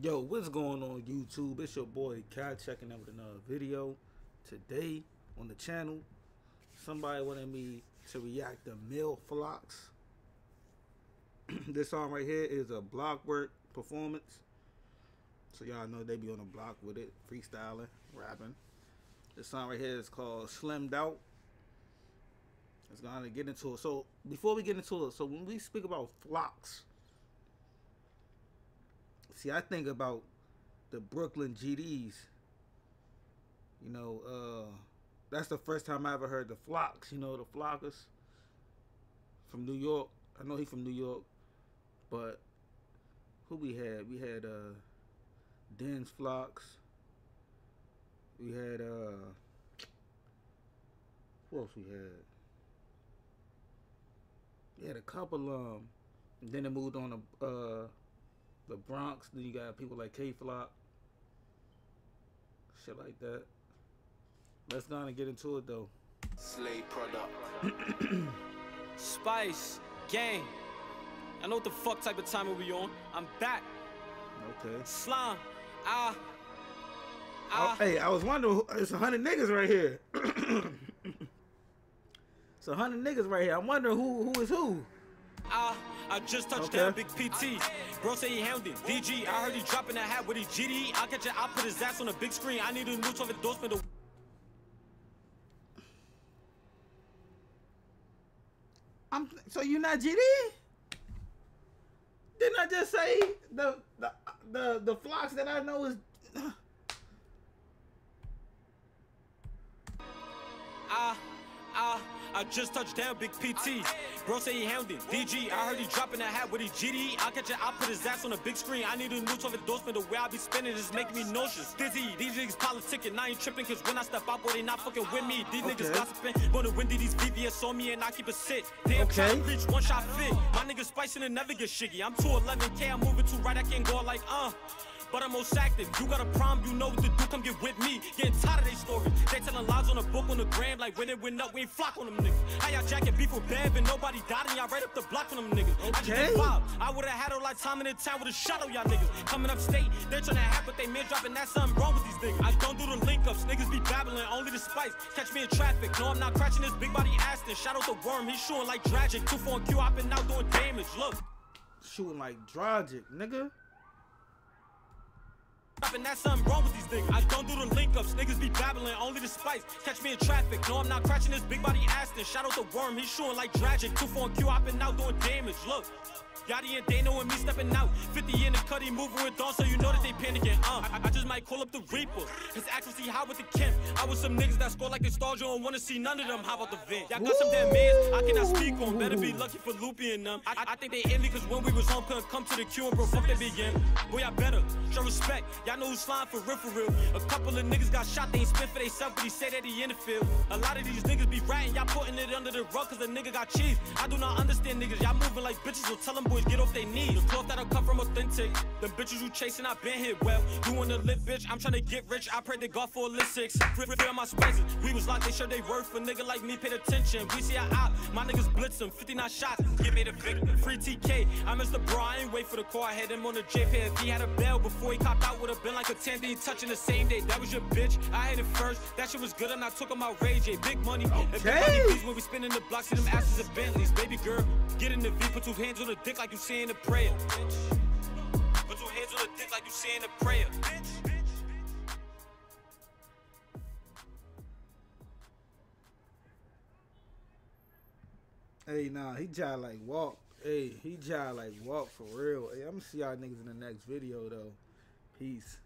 Yo, what's going on YouTube? It's your boy Kai checking in with another video. Today on the channel, somebody wanted me to react to Mel Floxks. this song right here is a block work performance. So y'all know they be on the block with it, freestyling, rapping. This song right here is called Slimed Out. It's gonna get into it. So before we get into it, so when we speak about flocks, see, I think about the Brooklyn GDs. You know, uh, that's the first time I ever heard the Flocks. You know, the Flockers from New York. I know he from New York, but who we had? We had uh, Den's Flocks. We had uh, who else we had? We had a couple um, then it moved on to uh the Bronx. Then you got people like Kay Flock, shit like that. Let's go on and get into it though. Slave product. Spice, gang. I know what the fuck type of time we on. I'm back. Okay. Slime. Ah. Oh, Ah. hey, I was wondering. who- It's a hundred niggas right here. it's a hundred niggas right here. I'm wondering who who is who. Ah. I just touched Okay. down Big PT. Bro say he hounded. DG, I heard he dropping that hat with his GD. I'll catch it, I'll put his ass on the big screen. I need a new 12 endorsement. to- I'm so you not GD? Didn't I just say the the the the flocks that I know is Ah. Ah. I just touched down Big PT. Bro say he hounded. DG, I heard he dropping that hat with his GD. I'll catch it, I'll put his ass on the big screen. I need a new 12 endorsement. The way I be spinning is making me nauseous. Dizzy, these niggas politicking. I ain't tripping, cause when I step out, boy, they not fucking with me. These Okay. niggas gossiping. To windy, these VVS on me, and I keep a sit. Damn, Okay. try to reach one shot fit. My niggas spicing and never get shiggy. I'm 211K, I'm moving too right, I can't go like, uh. But I'm most active. You got a problem, you know what to do. Come get with me. Getting tired of they story. They telling lies on the book on the gram, like when it went up, we ain't flock on them niggas. How y'all jacking beef with Bev and nobody died and y'all right up the block on them niggas. I just Okay. get. I would've had a lot of time in the town with a shot on y'all niggas. Coming up state, they trying to have but they man dropping that something wrong with these niggas. I don't do the link ups, niggas be babbling, only the spice. Catch me in traffic, no I'm not crashing this big body Aston. Shout out the worm, he's shooting like tragic. Two phone Q hopping out doing damage. Look. shooting like Drogic, nigga. And that's something wrong with these niggas. I don't do the link ups, niggas be babbling, only the spice. Catch me in traffic, no, I'm not crashing this big body Aston. Shout out the worm, he's shooting like tragic. Two Q, I've been out doing damage. Look. Yachty and Dano and me stepping out. 50 in the cutty, moving with Dawn, so you know that they panicking. Uh, I, I just might call up the Reaper. His accuracy high with the Kemp. I was some niggas that score like the stars, you don't wanna see none of them. How about the vent? Y'all got some damn mans I cannot speak on. Better be lucky for Loopy and them. I, I, I think they envy cause when we was home, couldn't come to the queue and bro, fuck they begin. Boy, I better show respect. Y'all know who's flying for real, for real. A couple of niggas got shot, they ain't spit for they self, but he said that he in the field. A lot of these niggas be ratting, y'all putting it under the rug cause the nigga got cheese. I do not understand niggas, y'all moving like bitches, so tell them boys get off their knees. The cloth that'll come from authentic. The bitches you chasing, I been hit well. You wanna live, bitch? I'm trying to get rich. I pray to God for a list six. Free free my spices. We was like they sure they worth for nigga like me, paid attention. We see a op, my niggas blitz them. 59 shots, give me the victim. Free TK, I missed the bro, I ain't wait for the car. I had him on the JP. If he had a bell before he copped out, would've been like a 10 ain't touching the same day. That was your bitch. I had it first. That shit was good and I took him out rage. Yeah, big money. And big Okay. money beats when we spinning the blocks, see them asses of Bentleys. Baby girl, get in the V, put two hands on the dick like you saying a prayer. Put two hands on the dick like you saying a prayer. Hey, nah, he jive like walk. Hey, he jive like walk for real. Hey, I'm gonna see y'all niggas in the next video though. Peace.